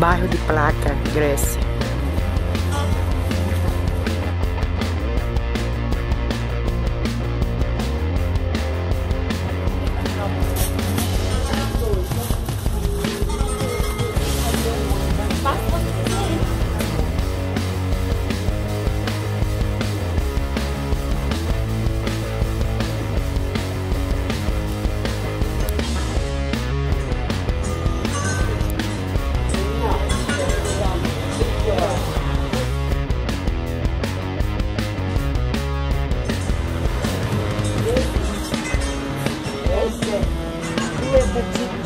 bairro de Placa, Grécia. Liberty